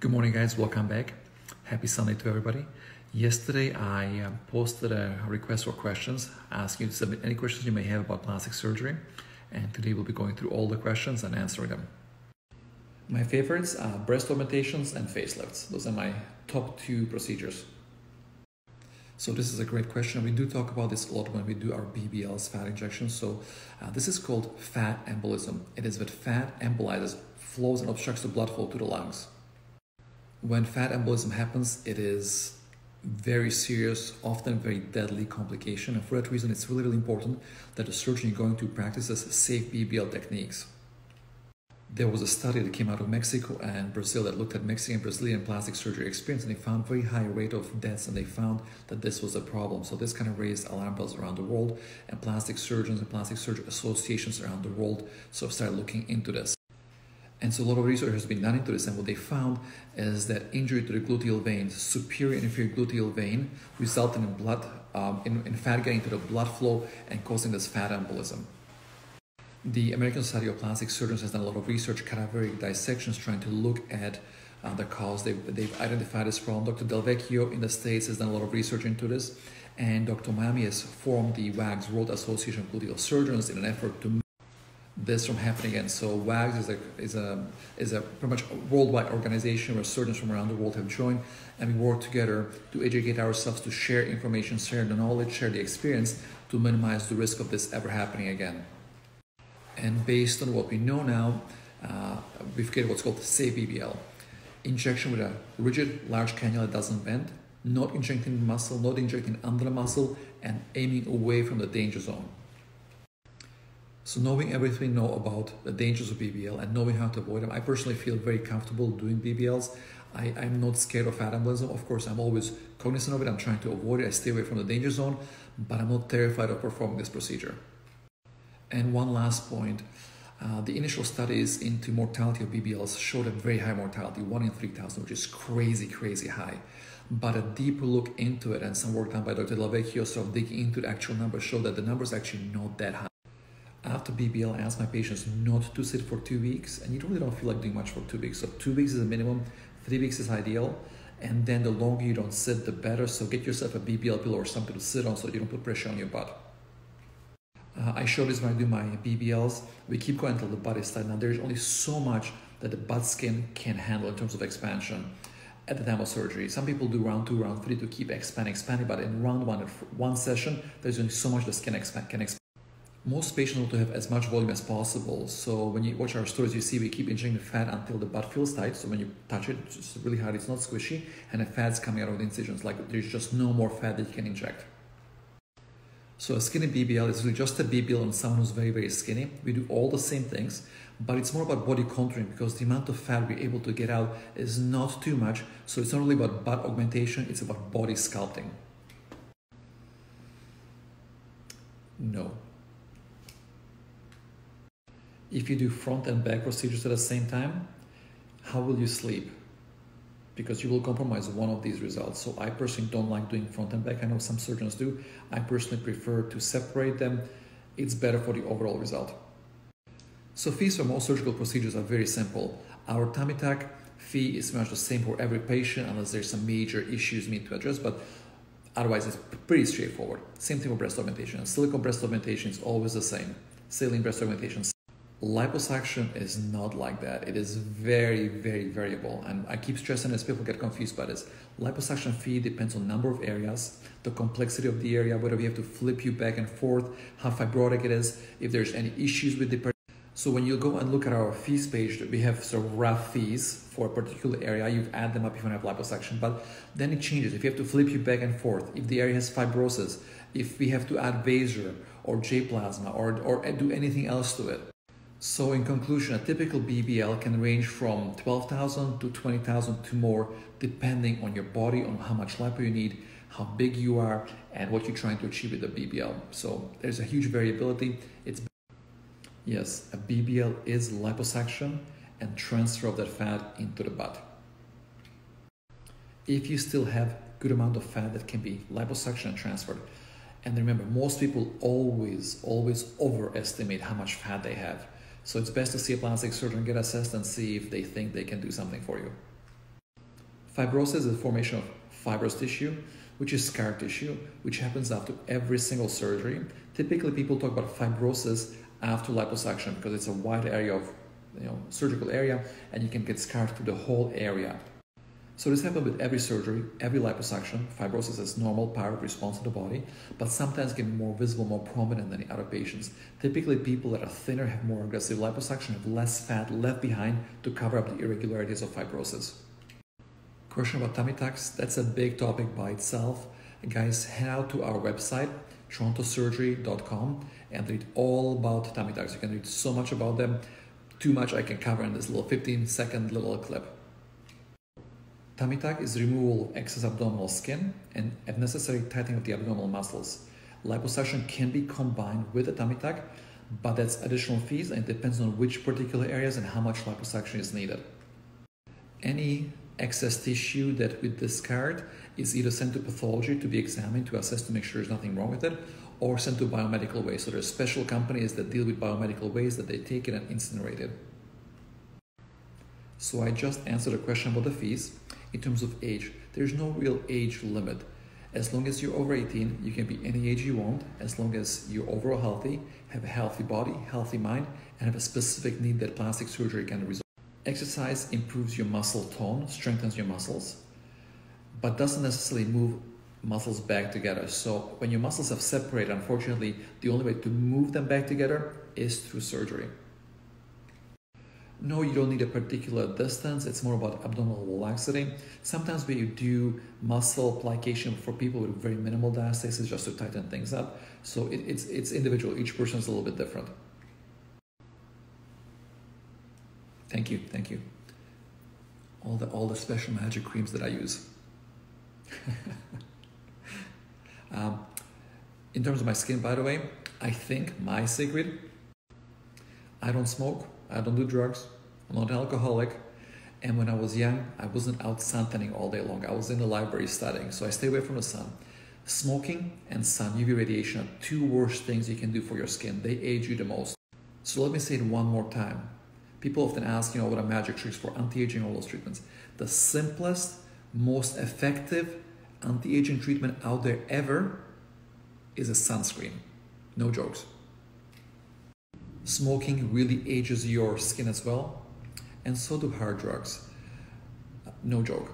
Good morning, guys. Welcome back. Happy Sunday to everybody. Yesterday, I uh, posted a request for questions, asking you to submit any questions you may have about plastic surgery. And today, we'll be going through all the questions and answering them. My favorites are breast augmentations and facelifts. Those are my top two procedures. So this is a great question. We do talk about this a lot when we do our BBLs, fat injections. So uh, this is called fat embolism. It is when fat embolizes, flows and obstructs the blood flow to the lungs. When fat embolism happens, it is very serious, often very deadly complication. And for that reason, it's really, really important that the surgeon you're going to practices safe BBL techniques. There was a study that came out of Mexico and Brazil that looked at Mexican and Brazilian plastic surgery experience and they found very high rate of deaths and they found that this was a problem. So this kind of raised alarm bells around the world and plastic surgeons and plastic surgery associations around the world sort of started looking into this. And so a lot of research has been done into this, and what they found is that injury to the gluteal veins, superior and inferior gluteal vein, resulting in blood, um, in, in fat getting to the blood flow and causing this fat embolism. The American Society of Plastic Surgeons has done a lot of research, cadaveric dissections, trying to look at uh, the cause. They've, they've identified this problem. Dr. Delvecchio in the States has done a lot of research into this, and Dr. Miami has formed the WAGS, World Association of Gluteal Surgeons, in an effort to this from happening again. So WAGS is a is a is a pretty much a worldwide organization where surgeons from around the world have joined, and we work together to educate ourselves, to share information, share the knowledge, share the experience, to minimize the risk of this ever happening again. And based on what we know now, uh, we've created what's called safe BBL. Injection with a rigid, large cannula that doesn't bend, not injecting muscle, not injecting under the muscle, and aiming away from the danger zone. So knowing everything know about the dangers of BBL and knowing how to avoid them, I personally feel very comfortable doing BBLs. I, I'm not scared of fat embolism. Of course, I'm always cognizant of it. I'm trying to avoid it. I stay away from the danger zone, but I'm not terrified of performing this procedure. And one last point. Uh, the initial studies into mortality of BBLs showed a very high mortality, 1 in 3,000, which is crazy, crazy high. But a deeper look into it and some work done by Dr. Delvecchio, sort of digging into the actual numbers, showed that the numbers actually not that high after BBL, I ask my patients not to sit for two weeks, and you really don't feel like doing much for two weeks. So two weeks is a minimum, three weeks is ideal, and then the longer you don't sit, the better. So get yourself a BBL pillow or something to sit on so you don't put pressure on your butt. Uh, I show this when I do my BBLs. We keep going until the butt is tight. Now there's only so much that the butt skin can handle in terms of expansion at the time of surgery. Some people do round two, round three to keep expanding, expanding, but in round one, one session, there's only so much the skin expand, can expand most patients want to have as much volume as possible. So when you watch our stories, you see we keep injecting the fat until the butt feels tight. So when you touch it, it's really hard, it's not squishy, and the fat's coming out of the incisions. Like there's just no more fat that you can inject. So a skinny BBL is really just a BBL on someone who's very, very skinny. We do all the same things, but it's more about body contouring because the amount of fat we're able to get out is not too much. So it's not only about butt augmentation, it's about body sculpting. No. If you do front and back procedures at the same time, how will you sleep? Because you will compromise one of these results. So I personally don't like doing front and back. I know some surgeons do. I personally prefer to separate them. It's better for the overall result. So fees for most surgical procedures are very simple. Our tummy tuck fee is much the same for every patient unless there's some major issues we need to address, but otherwise it's pretty straightforward. Same thing for breast augmentation. Silicone breast augmentation is always the same. Saline breast augmentation Liposuction is not like that. It is very, very variable. And I keep stressing this, people get confused by this. Liposuction fee depends on number of areas, the complexity of the area, whether we have to flip you back and forth, how fibrotic it is, if there's any issues with the so when you go and look at our fees page, we have sort of rough fees for a particular area. You add them up if you have liposuction, but then it changes. If you have to flip you back and forth, if the area has fibrosis, if we have to add Vaser or J plasma or, or do anything else to it. So in conclusion, a typical BBL can range from 12,000 to 20,000 to more, depending on your body, on how much lipo you need, how big you are, and what you're trying to achieve with the BBL. So there's a huge variability. It's yes, a BBL is liposuction and transfer of that fat into the butt. If you still have good amount of fat that can be liposuction and transferred, and remember, most people always, always overestimate how much fat they have. So it's best to see a plastic surgeon, get assessed, and see if they think they can do something for you. Fibrosis is the formation of fibrous tissue, which is scar tissue, which happens after every single surgery. Typically, people talk about fibrosis after liposuction because it's a wide area of you know, surgical area and you can get scarred through the whole area. So this happens with every surgery, every liposuction. Fibrosis is normal part of response to the body, but sometimes can be more visible, more prominent than in other patients. Typically, people that are thinner have more aggressive liposuction, have less fat left behind to cover up the irregularities of fibrosis. Question about tummy tucks, that's a big topic by itself. Guys, head out to our website, torontosurgery.com, and read all about tummy tucks. You can read so much about them. Too much I can cover in this little 15 second little clip. Tummy tuck is removal of excess abdominal skin and, if necessary, tightening of the abdominal muscles. Liposuction can be combined with a tummy tuck, but that's additional fees and it depends on which particular areas and how much liposuction is needed. Any excess tissue that we discard is either sent to pathology to be examined to assess to make sure there's nothing wrong with it or sent to biomedical waste. So there's special companies that deal with biomedical waste that they take it and incinerate it. So I just answered a question about the fees in terms of age. There's no real age limit. As long as you're over 18, you can be any age you want, as long as you're overall healthy, have a healthy body, healthy mind, and have a specific need that plastic surgery can resolve. Exercise improves your muscle tone, strengthens your muscles, but doesn't necessarily move muscles back together. So when your muscles have separated, unfortunately, the only way to move them back together is through surgery. No, you don't need a particular distance. It's more about abdominal laxity. Sometimes we do muscle plication for people with very minimal diastasis just to tighten things up. So it, it's, it's individual. Each person is a little bit different. Thank you, thank you. All the, all the special magic creams that I use. um, in terms of my skin, by the way, I think my secret, I don't smoke. I don't do drugs. I'm not an alcoholic. And when I was young, I wasn't out suntanning all day long. I was in the library studying, so I stay away from the sun. Smoking and sun, UV radiation, are two worst things you can do for your skin. They age you the most. So let me say it one more time. People often ask, you know, what are magic tricks for anti-aging, all those treatments. The simplest, most effective anti-aging treatment out there ever is a sunscreen. No jokes. Smoking really ages your skin as well, and so do hard drugs. No joke.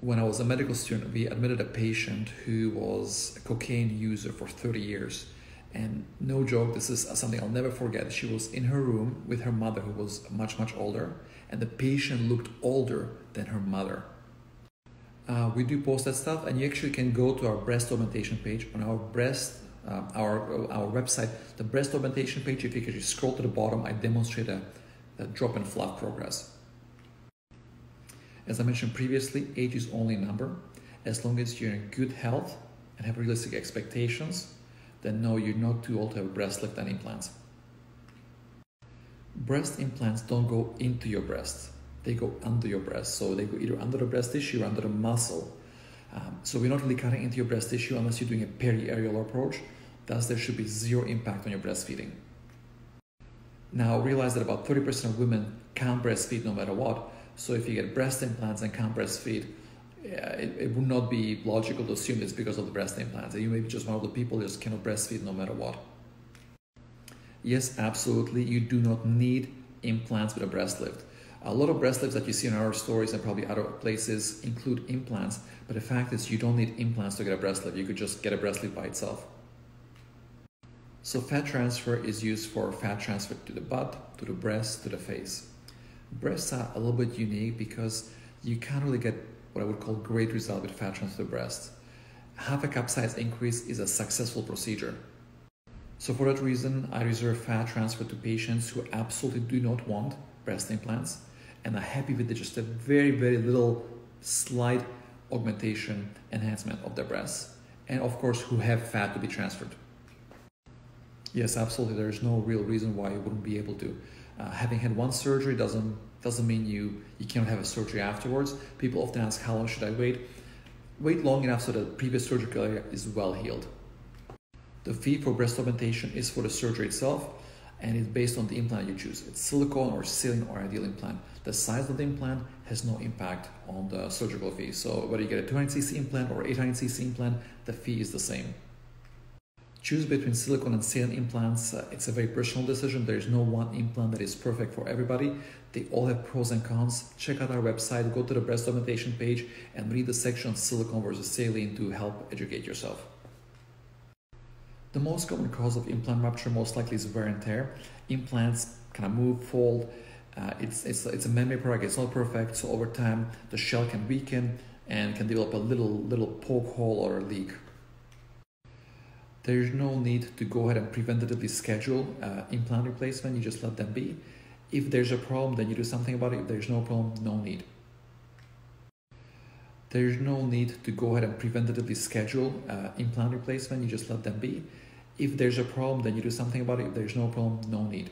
When I was a medical student, we admitted a patient who was a cocaine user for 30 years. And no joke, this is something I'll never forget. She was in her room with her mother, who was much, much older, and the patient looked older than her mother. Uh, we do post that stuff, and you actually can go to our breast augmentation page on our breast uh, our, our website, the breast augmentation page, if you could just scroll to the bottom, I demonstrate a, a drop and fluff progress. As I mentioned previously, age is only a number. As long as you're in good health and have realistic expectations, then no, you're not too old to have breast lift and implants. Breast implants don't go into your breast, they go under your breast. So they go either under the breast tissue or under the muscle. Um, so we're not really cutting into your breast tissue unless you're doing a periareolar approach. Thus, there should be zero impact on your breastfeeding. Now, realize that about 30% of women can't breastfeed no matter what. So if you get breast implants and can't breastfeed, it, it would not be logical to assume it's because of the breast implants. You may be just one of the people who just cannot breastfeed no matter what. Yes, absolutely. You do not need implants with a breast lift. A lot of breast lifts that you see in our stories and probably other places include implants, but the fact is you don't need implants to get a breast lift. You could just get a breast lift by itself. So fat transfer is used for fat transfer to the butt, to the breast, to the face. Breasts are a little bit unique because you can't really get what I would call great result with fat transfer to the breast. Half a cup size increase is a successful procedure. So for that reason, I reserve fat transfer to patients who absolutely do not want breast implants and are happy with just a very, very little slight augmentation enhancement of their breasts. And of course, who have fat to be transferred. Yes, absolutely. There's no real reason why you wouldn't be able to. Uh, having had one surgery doesn't doesn't mean you you can't have a surgery afterwards. People often ask, how long should I wait? Wait long enough so that the previous surgical area is well healed. The fee for breast augmentation is for the surgery itself, and it's based on the implant you choose. It's silicone or saline or ideal implant. The size of the implant has no impact on the surgical fee. So whether you get a 200cc implant or 800cc implant, the fee is the same. Choose between silicone and saline implants. Uh, it's a very personal decision. There is no one implant that is perfect for everybody. They all have pros and cons. Check out our website, go to the breast augmentation page, and read the section on silicone versus saline to help educate yourself. The most common cause of implant rupture most likely is wear and tear. Implants kind of move, fold. Uh, it's, it's, it's a man-made product. It's not perfect. So over time, the shell can weaken and can develop a little little poke hole or a leak. There's no need to go ahead and preventatively schedule uh, implant replacement. You just let them be. If there's a problem, then you do something about it. If there's no problem, no need. There's no need to go ahead and preventatively schedule uh, implant replacement. You just let them be. If there's a problem, then you do something about it. If there's no problem, no need.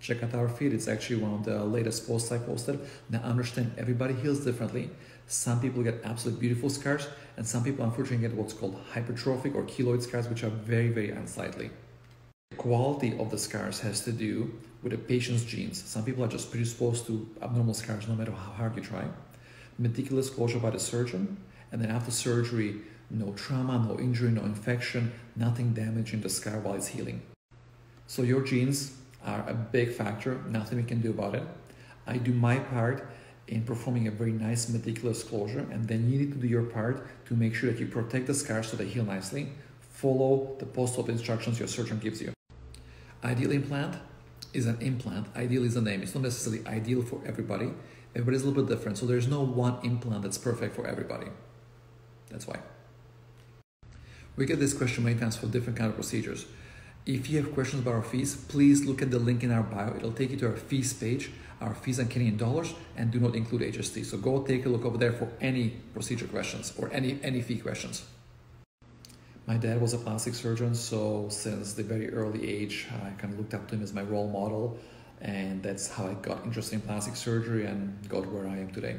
Check out our feed. It's actually one of the latest posts I posted. Now understand everybody heals differently. Some people get absolutely beautiful scars, and some people unfortunately get what's called hypertrophic or keloid scars, which are very, very unsightly. The quality of the scars has to do with the patient's genes. Some people are just predisposed to abnormal scars no matter how hard you try. Meticulous closure by the surgeon, and then after surgery, no trauma, no injury, no infection, nothing damaging the scar while it's healing. So your genes are a big factor, nothing we can do about it. I do my part in performing a very nice meticulous closure and then you need to do your part to make sure that you protect the scar so they heal nicely. Follow the post-op instructions your surgeon gives you. Ideal implant is an implant. Ideal is a name. It's not necessarily ideal for everybody. Everybody's a little bit different. So there's no one implant that's perfect for everybody. That's why. We get this question many times for different kind of procedures. If you have questions about our fees, please look at the link in our bio. It'll take you to our fees page, our fees in Canadian dollars, and do not include HST. So go take a look over there for any procedure questions or any, any fee questions. My dad was a plastic surgeon, so since the very early age, I kind of looked up to him as my role model, and that's how I got interested in plastic surgery and got where I am today.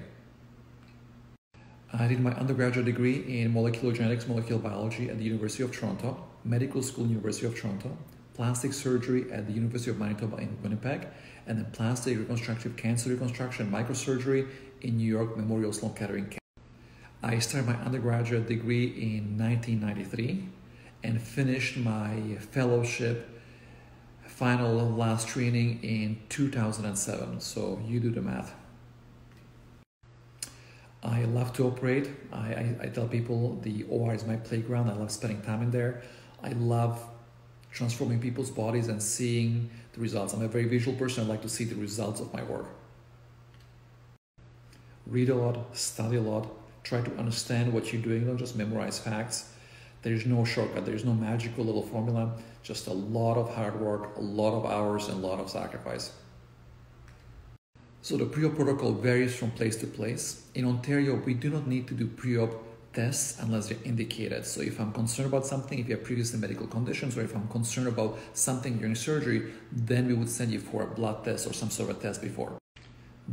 I did my undergraduate degree in molecular genetics, molecular biology at the University of Toronto, medical school, University of Toronto, plastic surgery at the University of Manitoba in Winnipeg, and then plastic reconstructive cancer reconstruction microsurgery in New York Memorial Sloan Kettering. I started my undergraduate degree in 1993 and finished my fellowship final last training in 2007. So you do the math. I love to operate. I, I, I, tell people the OR is my playground. I love spending time in there. I love transforming people's bodies and seeing the results. I'm a very visual person. I like to see the results of my work. Read a lot, study a lot, try to understand what you're doing. Don't just memorize facts. There's no shortcut. There's no magical little formula. Just a lot of hard work, a lot of hours, and a lot of sacrifice. So the pre-op protocol varies from place to place. In Ontario, we do not need to do pre-op tests unless they're indicated. So if I'm concerned about something, if you have previous medical conditions, or if I'm concerned about something during surgery, then we would send you for a blood test or some sort of test before.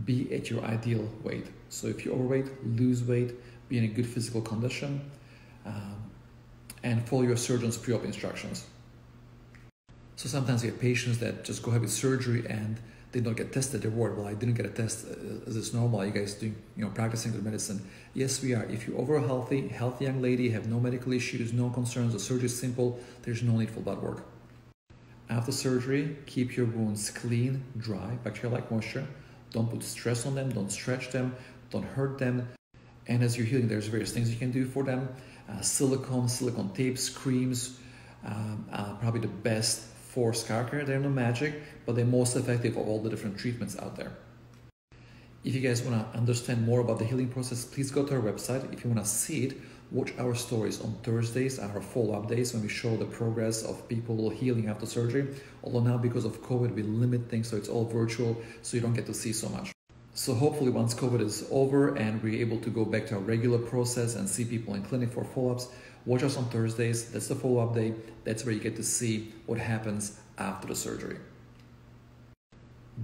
Be at your ideal weight. So if you're overweight, lose weight, be in a good physical condition, um, and follow your surgeon's pre-op instructions. So sometimes you have patients that just go ahead with surgery and they don't get tested, they're worried, well, I didn't get a test. Is this normal? Are you guys doing, you know, practicing the medicine? Yes, we are. If you're overall healthy, healthy young lady, have no medical issues, no concerns, the surgery is simple, there's no need for blood work. After surgery, keep your wounds clean, dry, bacteria-like moisture. Don't put stress on them, don't stretch them, don't hurt them. And as you're healing, there's various things you can do for them. Uh, silicone, silicone tapes, creams, um, uh, probably the best for scar care. They're no magic, but they're most effective of all the different treatments out there. If you guys want to understand more about the healing process, please go to our website. If you want to see it, watch our stories on Thursdays, our follow-up days when we show the progress of people healing after surgery. Although now because of COVID, we limit things so it's all virtual, so you don't get to see so much. So hopefully once COVID is over and we're able to go back to our regular process and see people in clinic for follow-ups, Watch us on Thursdays. That's the follow-up day. That's where you get to see what happens after the surgery.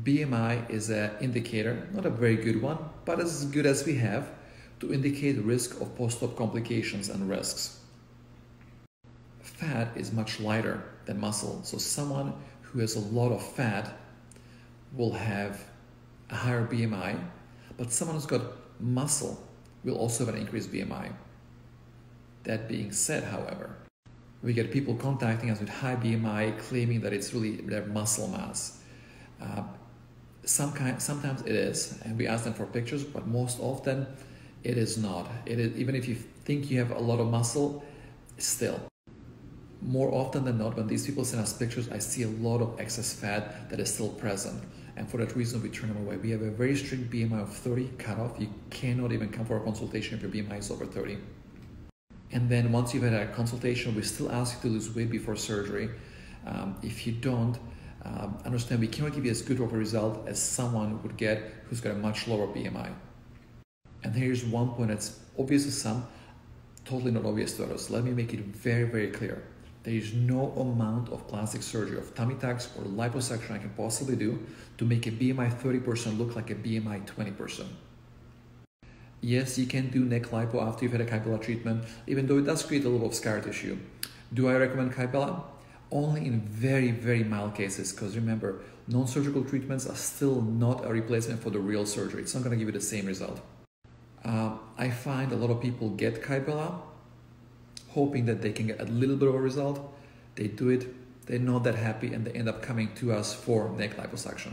BMI is an indicator, not a very good one, but as good as we have to indicate risk of post-op complications and risks. Fat is much lighter than muscle. So someone who has a lot of fat will have a higher BMI, but someone who's got muscle will also have an increased BMI. That being said, however, we get people contacting us with high BMI claiming that it's really their muscle mass. Uh, some kind, sometimes it is, and we ask them for pictures, but most often it is not. It is, even if you think you have a lot of muscle, still. More often than not, when these people send us pictures, I see a lot of excess fat that is still present. And for that reason, we turn them away. We have a very strict BMI of 30 cutoff. You cannot even come for a consultation if your BMI is over 30. And then once you've had a consultation, we still ask you to lose weight before surgery. Um, if you don't, um, understand we cannot give you as good of a result as someone would get who's got a much lower BMI. And here's one point that's obvious to some, totally not obvious to others. Let me make it very, very clear. There is no amount of plastic surgery of tummy tucks or liposuction I can possibly do to make a BMI 30% look like a BMI 20%. Yes, you can do neck lipo after you've had a Kybella treatment, even though it does create a little of scar tissue. Do I recommend Kybella? Only in very, very mild cases, because remember, non surgical treatments are still not a replacement for the real surgery. It's not going to give you the same result. Uh, I find a lot of people get Kybella hoping that they can get a little bit of a result. They do it, they're not that happy, and they end up coming to us for neck liposuction.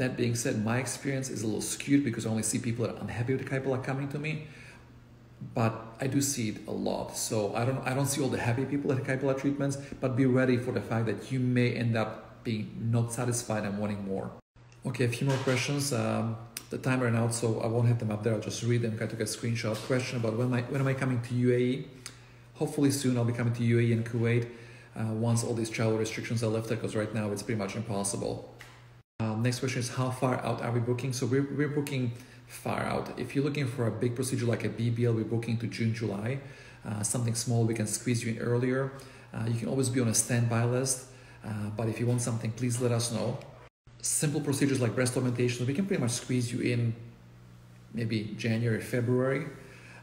That being said, my experience is a little skewed because I only see people that are unhappy with the Kybella coming to me, but I do see it a lot. So I don't I don't see all the happy people at Kybella treatments, but be ready for the fact that you may end up being not satisfied and wanting more. Okay, a few more questions. Um, the time ran out, so I won't have them up there. I'll just read them. I took a screenshot. Question about when am I, when am I coming to UAE? Hopefully soon I'll be coming to UAE and Kuwait uh, once all these travel restrictions are lifted because right now it's pretty much impossible. Um, next question is how far out are we booking? So we're, we're booking far out. If you're looking for a big procedure like a BBL, we're booking to June, July. Uh, something small, we can squeeze you in earlier. Uh, you can always be on a standby list, uh, but if you want something, please let us know simple procedures like breast augmentation, we can pretty much squeeze you in maybe January, February.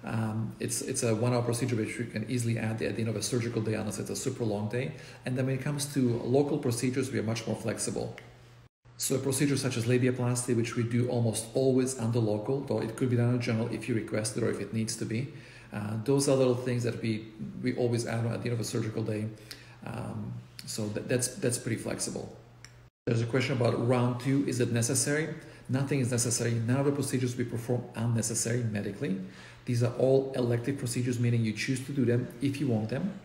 Um, it's it's a one hour procedure which you can easily add at the end of a surgical day unless it's a super long day. And then when it comes to local procedures, we are much more flexible. So a procedure such as labiaplasty, which we do almost always under local, though it could be done in general if you request it or if it needs to be. Uh, those are little things that we we always add at the end of a surgical day. Um, so that, that's that's pretty flexible. There's a question about round two. Is it necessary? Nothing is necessary. None of the procedures we perform are necessary medically. These are all elective procedures, meaning you choose to do them if you want them,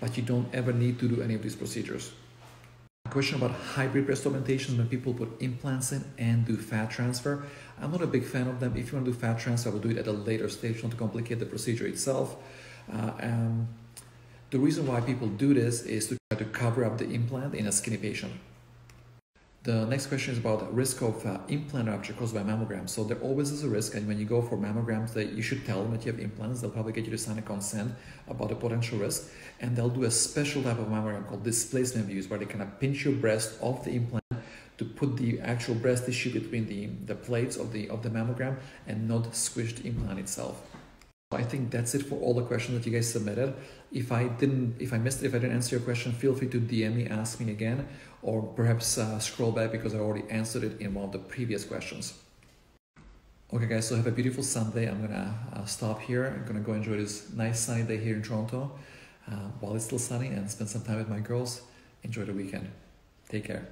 but you don't ever need to do any of these procedures. A question about hybrid breast augmentations when people put implants in and do fat transfer. I'm not a big fan of them. If you want to do fat transfer, I will do it at a later stage, not to complicate the procedure itself. Uh, um, the reason why people do this is to try to cover up the implant in a skinny patient. The next question is about risk of uh, implant rupture caused by mammogram. So there always is a risk, and when you go for mammograms, that you should tell them that you have implants. They'll probably get you to sign a consent about the potential risk, and they'll do a special type of mammogram called displacement views, where they kind of pinch your breast off the implant to put the actual breast tissue between the, the plates of the of the mammogram and not squish the implant itself. I think that's it for all the questions that you guys submitted. If I didn't, if I missed it, if I didn't answer your question, feel free to DM me, ask me again, or perhaps uh, scroll back because I already answered it in one of the previous questions. Okay, guys, so have a beautiful Sunday. I'm gonna uh, stop here. I'm gonna go enjoy this nice sunny day here in Toronto uh, while it's still sunny and spend some time with my girls. Enjoy the weekend. Take care.